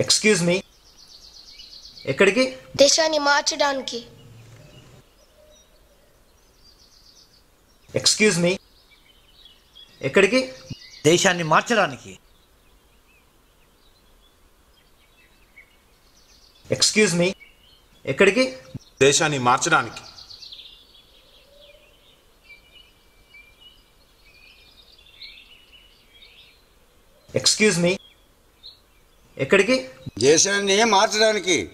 Excuse me ఎక్కడికి? దేశాన్ని మార్చడానికి. ఎక్స్క్యూజ్ మీ ఎక్కడికి? దేశాన్ని మార్చడానికి. ఎక్స్క్యూజ్ మీ ఎక్కడికి? దేశాన్ని మార్చడానికి. ఎక్స్క్యూజ్ మీ ఎక్కడికి? దేశాన్ని మార్చడానికి.